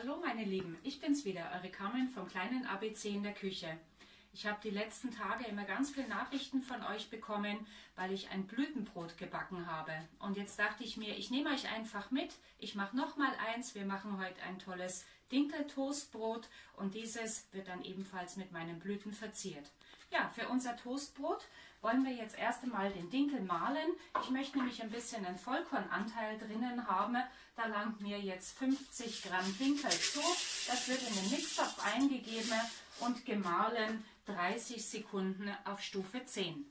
Hallo meine Lieben, ich bin's wieder, eure Carmen vom kleinen ABC in der Küche. Ich habe die letzten Tage immer ganz viele Nachrichten von euch bekommen, weil ich ein Blütenbrot gebacken habe. Und jetzt dachte ich mir, ich nehme euch einfach mit. Ich mache noch mal eins. Wir machen heute ein tolles Dinkeltoastbrot und dieses wird dann ebenfalls mit meinen Blüten verziert. Ja, für unser Toastbrot wollen wir jetzt erst einmal den Dinkel mahlen. Ich möchte nämlich ein bisschen einen Vollkornanteil drinnen haben. Da langt mir jetzt 50 Gramm Dinkel zu. Das wird in den Mixtopf eingegeben und gemahlen 30 Sekunden auf Stufe 10.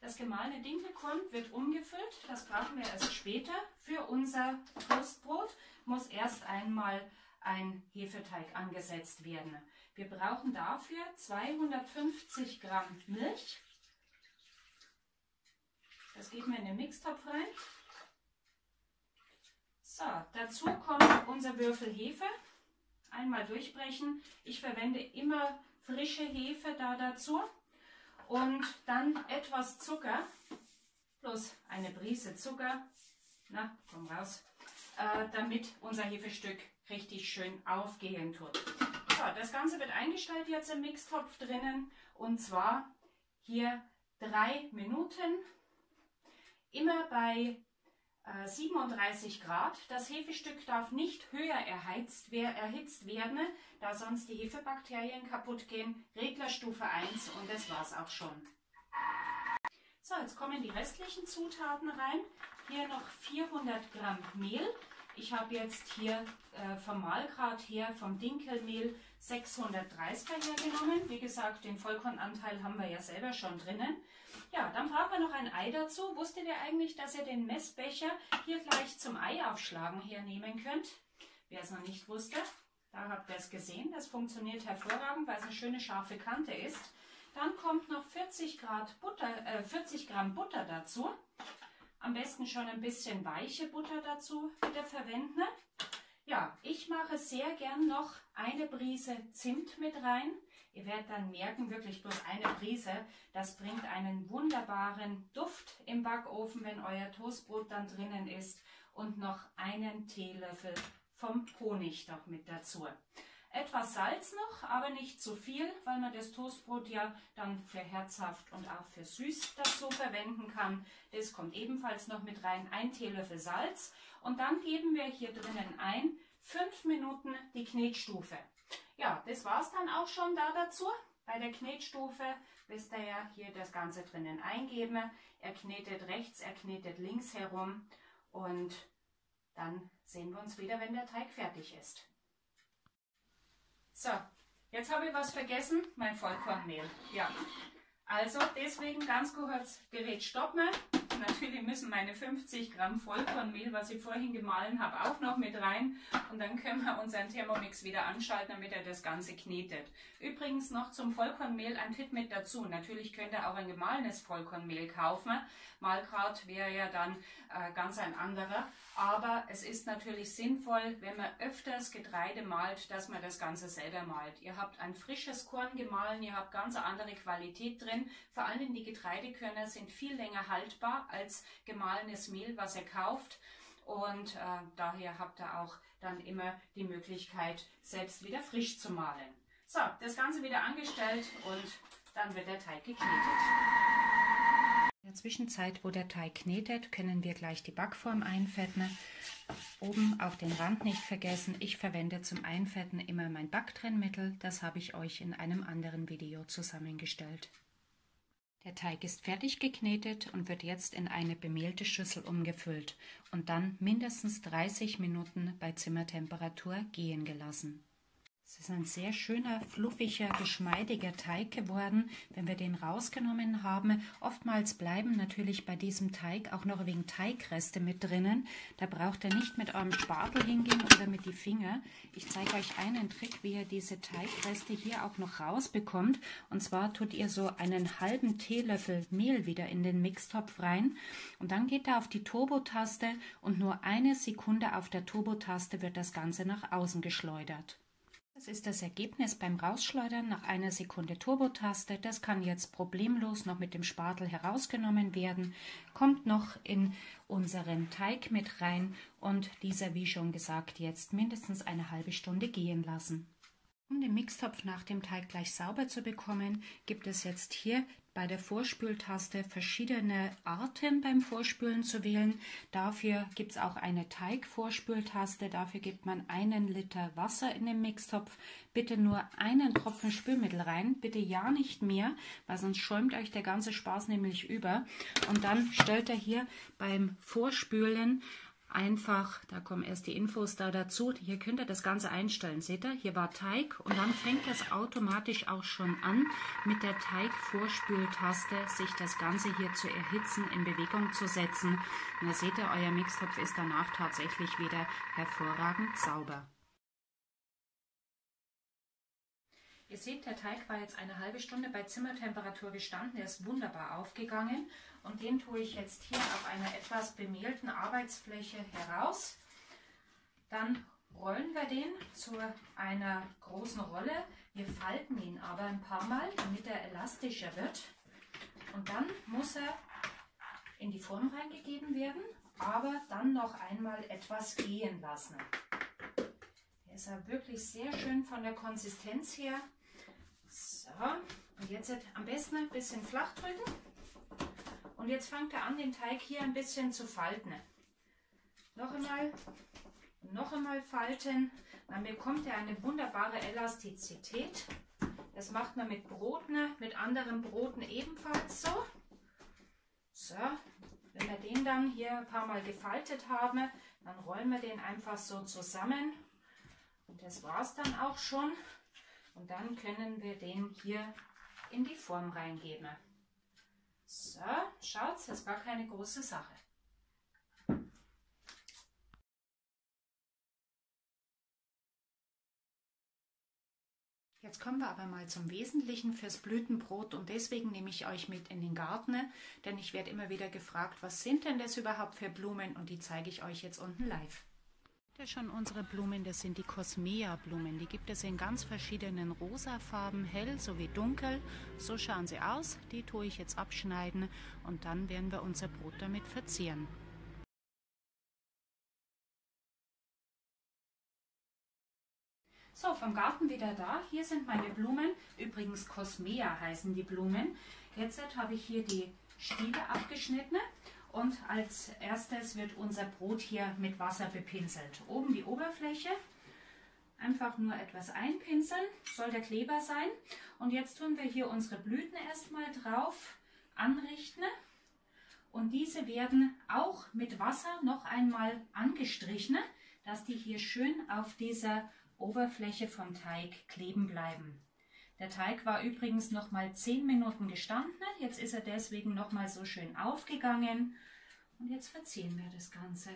Das gemahlene Dinkelkorn wird umgefüllt. Das brauchen wir erst später. Für unser Toastbrot muss erst einmal ein Hefeteig angesetzt werden. Wir brauchen dafür 250 Gramm Milch. Das geben wir in den Mixtopf rein. So, dazu kommt unser Würfel Hefe. Einmal durchbrechen. Ich verwende immer frische Hefe da dazu. Und dann etwas Zucker, plus eine Prise Zucker, na, komm raus, äh, damit unser Hefestück richtig schön aufgehen tut. So, das Ganze wird eingestellt jetzt im Mixtopf drinnen und zwar hier drei Minuten, immer bei 37 äh, Grad. Das Hefestück darf nicht höher erheizt, erhitzt werden, da sonst die Hefebakterien kaputt gehen. Reglerstufe 1 und das war es auch schon. So, jetzt kommen die restlichen Zutaten rein. Hier noch 400 Gramm Mehl. Ich habe jetzt hier äh, vom Mahlgrad her, vom Dinkelmehl 630er hergenommen. Wie gesagt, den Vollkornanteil haben wir ja selber schon drinnen. Ja, dann brauchen wir noch ein Ei dazu. Wusstet ihr eigentlich, dass ihr den Messbecher hier gleich zum Ei aufschlagen hernehmen könnt? Wer es noch nicht wusste, da habt ihr es gesehen. Das funktioniert hervorragend, weil es eine schöne scharfe Kante ist. Dann kommt noch 40, Grad Butter, äh, 40 Gramm Butter dazu. Am besten schon ein bisschen weiche Butter dazu wieder verwenden. Ja, ich mache sehr gern noch eine Prise Zimt mit rein. Ihr werdet dann merken, wirklich bloß eine Prise, das bringt einen wunderbaren Duft im Backofen, wenn euer Toastbrot dann drinnen ist. Und noch einen Teelöffel vom Honig noch mit dazu. Etwas Salz noch, aber nicht zu viel, weil man das Toastbrot ja dann für herzhaft und auch für süß dazu verwenden kann. Das kommt ebenfalls noch mit rein. Ein Teelöffel Salz. Und dann geben wir hier drinnen ein, fünf Minuten die Knetstufe. Ja, das war es dann auch schon da dazu. Bei der Knetstufe wisst ihr ja hier das Ganze drinnen eingeben. Er knetet rechts, er knetet links herum und dann sehen wir uns wieder, wenn der Teig fertig ist. So, jetzt habe ich was vergessen, mein Vollkornmehl. Ja, also deswegen ganz kurz Gerät stoppen. Natürlich müssen meine 50 Gramm Vollkornmehl, was ich vorhin gemahlen habe, auch noch mit rein. Und dann können wir unseren Thermomix wieder anschalten, damit er das Ganze knetet. Übrigens noch zum Vollkornmehl ein Tipp mit dazu. Natürlich könnt ihr auch ein gemahlenes Vollkornmehl kaufen. Malgrad wäre ja dann äh, ganz ein anderer. Aber es ist natürlich sinnvoll, wenn man öfters Getreide malt, dass man das Ganze selber malt. Ihr habt ein frisches Korn gemahlen, ihr habt ganz andere Qualität drin. Vor allem die Getreidekörner sind viel länger haltbar als gemahlenes Mehl, was ihr kauft. Und äh, daher habt ihr auch dann immer die Möglichkeit, selbst wieder frisch zu mahlen. So, das Ganze wieder angestellt und dann wird der Teig geknetet. In der Zwischenzeit, wo der Teig knetet, können wir gleich die Backform einfetten. Oben auf den Rand nicht vergessen, ich verwende zum Einfetten immer mein Backtrennmittel. Das habe ich euch in einem anderen Video zusammengestellt. Der Teig ist fertig geknetet und wird jetzt in eine bemehlte Schüssel umgefüllt und dann mindestens 30 Minuten bei Zimmertemperatur gehen gelassen. Es ist ein sehr schöner, fluffiger, geschmeidiger Teig geworden, wenn wir den rausgenommen haben. Oftmals bleiben natürlich bei diesem Teig auch noch wegen Teigreste mit drinnen. Da braucht ihr nicht mit eurem Spatel hingehen oder mit die Finger. Ich zeige euch einen Trick, wie ihr diese Teigreste hier auch noch rausbekommt. Und zwar tut ihr so einen halben Teelöffel Mehl wieder in den Mixtopf rein. Und dann geht er auf die Turbo-Taste und nur eine Sekunde auf der Turbo-Taste wird das Ganze nach außen geschleudert. Das ist das Ergebnis beim Rausschleudern nach einer Sekunde Turbotaste. Das kann jetzt problemlos noch mit dem Spatel herausgenommen werden, kommt noch in unseren Teig mit rein und dieser, wie schon gesagt, jetzt mindestens eine halbe Stunde gehen lassen. Um den Mixtopf nach dem Teig gleich sauber zu bekommen, gibt es jetzt hier bei der Vorspültaste verschiedene Arten beim Vorspülen zu wählen. Dafür gibt es auch eine Teigvorspültaste. Dafür gibt man einen Liter Wasser in den Mixtopf. Bitte nur einen Tropfen Spülmittel rein. Bitte ja nicht mehr, weil sonst schäumt euch der ganze Spaß nämlich über. Und dann stellt er hier beim Vorspülen einfach, da kommen erst die Infos da dazu, hier könnt ihr das Ganze einstellen. Seht ihr, hier war Teig und dann fängt das automatisch auch schon an, mit der Teigvorspültaste sich das Ganze hier zu erhitzen, in Bewegung zu setzen. Und da seht ihr, euer Mixtopf ist danach tatsächlich wieder hervorragend sauber. Ihr seht, der Teig war jetzt eine halbe Stunde bei Zimmertemperatur gestanden. Der ist wunderbar aufgegangen. Und den tue ich jetzt hier auf einer etwas bemehlten Arbeitsfläche heraus. Dann rollen wir den zu einer großen Rolle. Wir falten ihn aber ein paar Mal, damit er elastischer wird. Und dann muss er in die Form reingegeben werden, aber dann noch einmal etwas gehen lassen. Der ist wirklich sehr schön von der Konsistenz her. So, und jetzt am besten ein bisschen flach drücken. Und jetzt fängt er an, den Teig hier ein bisschen zu falten. Noch einmal, noch einmal falten. Dann bekommt er eine wunderbare Elastizität. Das macht man mit Broten, mit anderen Broten ebenfalls so. So, wenn wir den dann hier ein paar Mal gefaltet haben, dann rollen wir den einfach so zusammen. Und das war es dann auch schon. Und dann können wir den hier in die Form reingeben. So, schaut, das gar keine große Sache. Jetzt kommen wir aber mal zum Wesentlichen fürs Blütenbrot und deswegen nehme ich euch mit in den Garten, denn ich werde immer wieder gefragt, was sind denn das überhaupt für Blumen und die zeige ich euch jetzt unten live. Das schon unsere Blumen, das sind die Cosmea-Blumen. Die gibt es in ganz verschiedenen rosafarben, hell sowie dunkel. So schauen sie aus. Die tue ich jetzt abschneiden und dann werden wir unser Brot damit verzieren. So, vom Garten wieder da. Hier sind meine Blumen. Übrigens Cosmea heißen die Blumen. Jetzt habe ich hier die Stiele abgeschnitten und als erstes wird unser Brot hier mit Wasser bepinselt. Oben die Oberfläche, einfach nur etwas einpinseln, soll der Kleber sein. Und jetzt tun wir hier unsere Blüten erstmal drauf anrichten. Und diese werden auch mit Wasser noch einmal angestrichen, dass die hier schön auf dieser Oberfläche vom Teig kleben bleiben. Der Teig war übrigens noch mal 10 Minuten gestanden. Jetzt ist er deswegen noch mal so schön aufgegangen. Und jetzt verziehen wir das Ganze.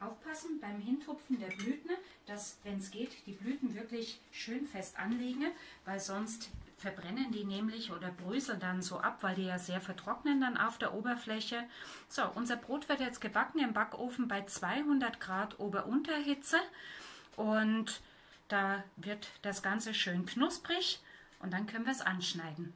Aufpassen beim Hintupfen der Blüten, dass, wenn es geht, die Blüten wirklich schön fest anlegen, weil sonst verbrennen die nämlich oder bröseln dann so ab, weil die ja sehr vertrocknen dann auf der Oberfläche. So, unser Brot wird jetzt gebacken im Backofen bei 200 Grad Ober-Unterhitze und da wird das Ganze schön knusprig und dann können wir es anschneiden.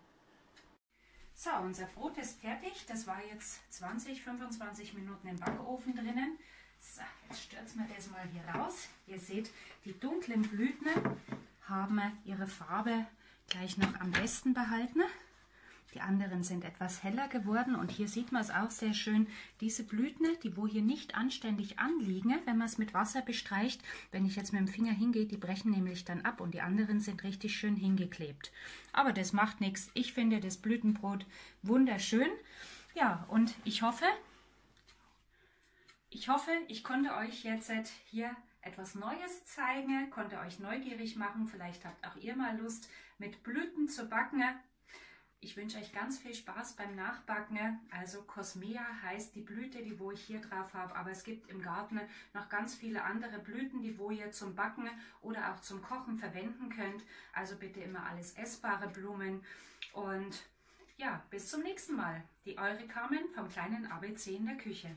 So, unser Brot ist fertig. Das war jetzt 20, 25 Minuten im Backofen drinnen. So, jetzt stürzen wir das mal hier raus. Ihr seht, die dunklen Blüten haben ihre Farbe gleich noch am besten behalten. Die anderen sind etwas heller geworden und hier sieht man es auch sehr schön. Diese Blüten, die wo hier nicht anständig anliegen, wenn man es mit Wasser bestreicht, wenn ich jetzt mit dem Finger hingehe, die brechen nämlich dann ab und die anderen sind richtig schön hingeklebt. Aber das macht nichts. Ich finde das Blütenbrot wunderschön. Ja, und ich hoffe, ich hoffe, ich konnte euch jetzt hier etwas Neues zeigen, konnte euch neugierig machen. Vielleicht habt auch ihr mal Lust, mit Blüten zu backen. Ich wünsche euch ganz viel Spaß beim Nachbacken. Also Cosmea heißt die Blüte, die wo ich hier drauf habe, aber es gibt im Garten noch ganz viele andere Blüten, die wo ihr zum Backen oder auch zum Kochen verwenden könnt. Also bitte immer alles essbare Blumen und ja, bis zum nächsten Mal. Die eure Carmen vom kleinen ABC in der Küche.